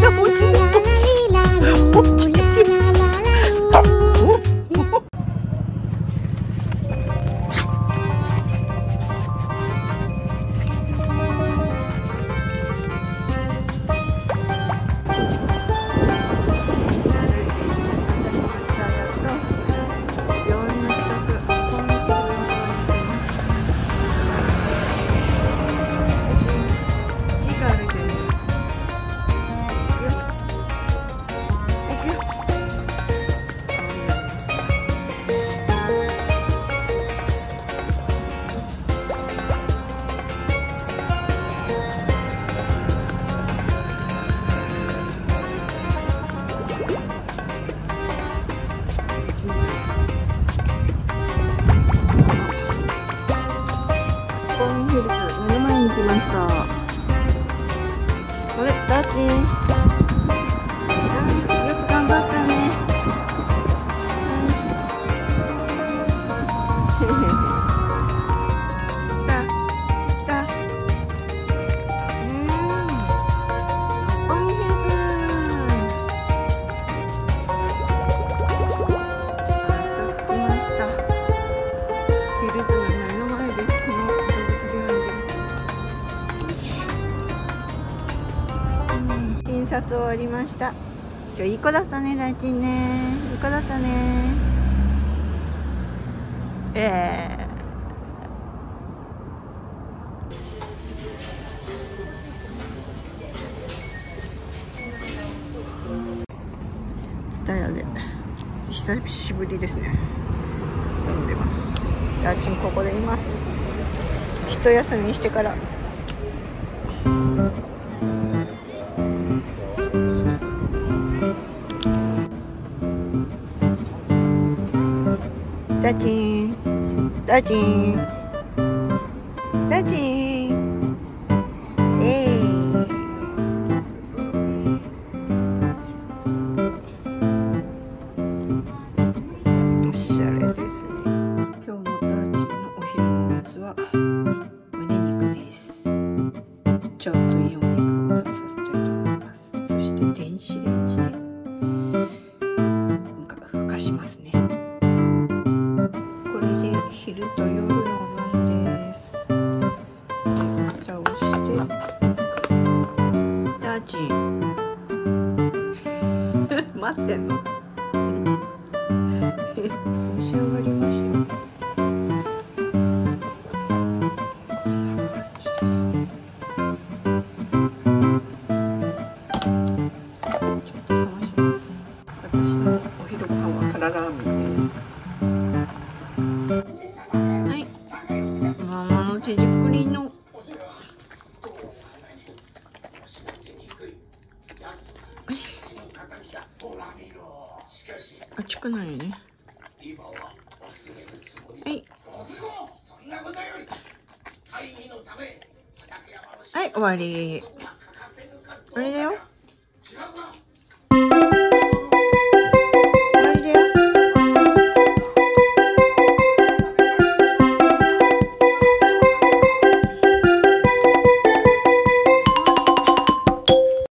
だ落ちる落ちるコーヒルズ目の前に来ました。あれダーチうん診察終わりました。今日いい子だったね大珍ね。いい子だったね。ええツタヤで久しぶりですね。飲んでます。ダーチンここでいます。一休みしてから。ダーチンダーチンダーチンえいおしゃれですね今日のダーチンのお昼のやつは胸肉ですちょっといいお肉を食べさせたいと思いますそして電子レンジでなんかふかしますね昼と夜の分です。で蓋をして。ダジ。ン 待ってんの。召し上がり手作りの。熱くないよね。はい。はい、終わり。あれだよ。